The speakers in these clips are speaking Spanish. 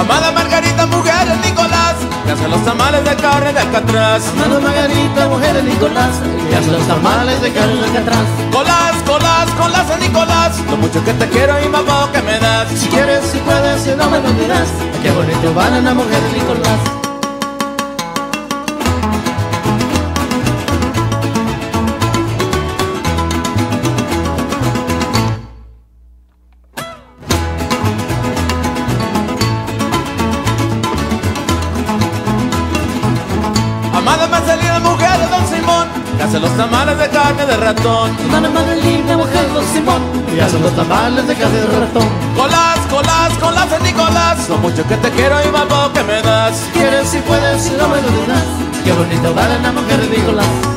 Amada Margarita, mujer de Nicolás, que hace los tamales de carne de Alcatraz. Amada Margarita, mujer de Nicolás, que hace los tamales de carne de Alcatraz. Colás, Colás, Colás a Nicolás, lo mucho que te quiero y más que me das. Si quieres, si puedes, si no me lo dirás, qué bonito van a la mujer de Nicolás. Amada Marcelina, mujer de Don Simón, que hace los tamales de carne de ratón. Hermana Madelina, mujer de Simón, y hacen los tamales de carne de ratón. Colás, colás, colás de Nicolás, lo mucho que te quiero y más que me das. Quieres, si puedes, si no me lo dirás, qué bonito vale la mujer de Nicolás.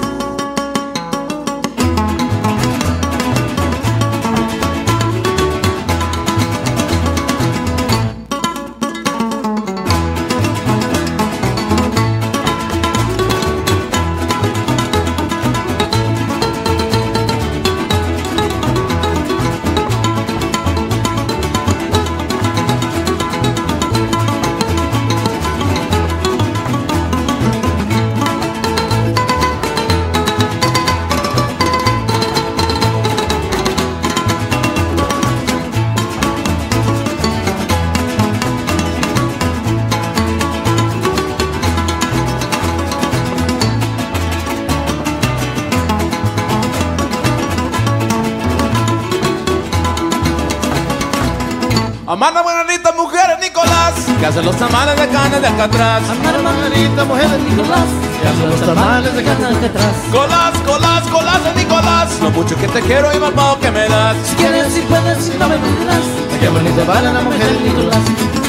Amada Margarita, mujer de Nicolás, que hace los tamales de carne de Alcatraz. Amada Margarita, mujer de Nicolás, y hacen los tamales de carne de Alcatraz. Colás, colás, colás de Nicolás, lo mucho que te quiero y más poco que me das. Si quieres, si puedes, si no me lo dirás, qué bonito vale la mujer de Nicolás.